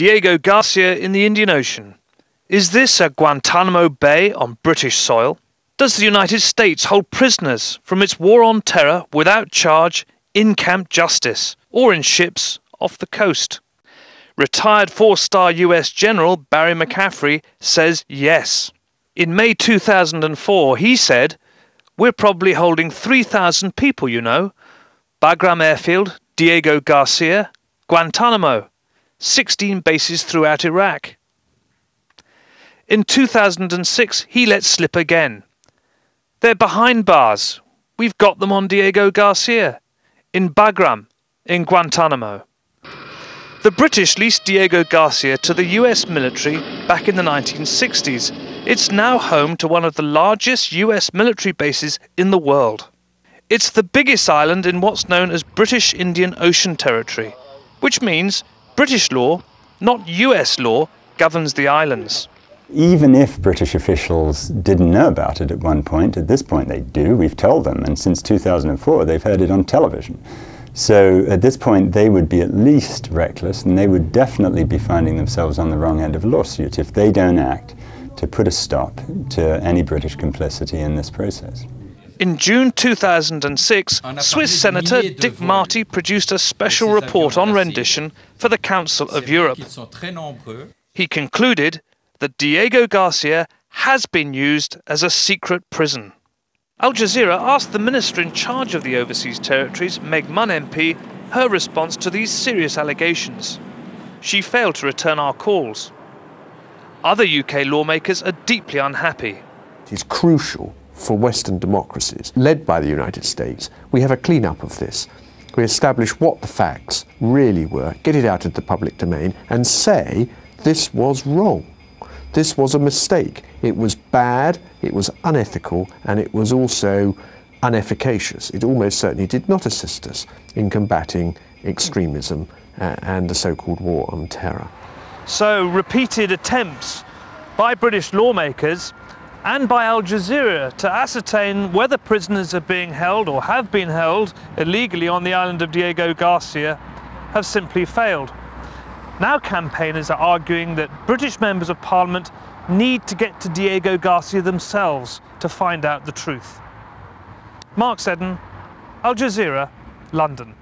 Diego Garcia in the Indian Ocean. Is this a Guantanamo Bay on British soil? Does the United States hold prisoners from its war on terror without charge in camp justice or in ships off the coast? Retired four star US General Barry McCaffrey says yes. In May 2004, he said, We're probably holding 3,000 people, you know. Bagram Airfield, Diego Garcia, Guantanamo, 16 bases throughout Iraq. In 2006, he let slip again. They're behind bars. We've got them on Diego Garcia, in Bagram, in Guantanamo. The British leased Diego Garcia to the US military back in the 1960s. It's now home to one of the largest US military bases in the world. It's the biggest island in what's known as British Indian Ocean Territory, which means British law, not US law, governs the islands. Even if British officials didn't know about it at one point, at this point they do, we've told them, and since 2004 they've heard it on television. So at this point, they would be at least reckless, and they would definitely be finding themselves on the wrong end of a lawsuit if they don't act to put a stop to any British complicity in this process. In June 2006, Swiss Senator Dick Marty produced a special report on rendition for the Council of Europe. He concluded that Diego Garcia has been used as a secret prison. Al Jazeera asked the minister in charge of the overseas territories, Meg Munn MP, her response to these serious allegations. She failed to return our calls. Other UK lawmakers are deeply unhappy. It is crucial for Western democracies, led by the United States, we have a clean-up of this. We establish what the facts really were, get it out of the public domain, and say this was wrong. This was a mistake. It was bad, it was unethical, and it was also unefficacious. It almost certainly did not assist us in combating extremism uh, and the so-called war on terror. So repeated attempts by British lawmakers and by Al Jazeera to ascertain whether prisoners are being held or have been held illegally on the island of Diego Garcia have simply failed. Now campaigners are arguing that British members of parliament need to get to Diego Garcia themselves to find out the truth. Mark Seddon, Al Jazeera, London.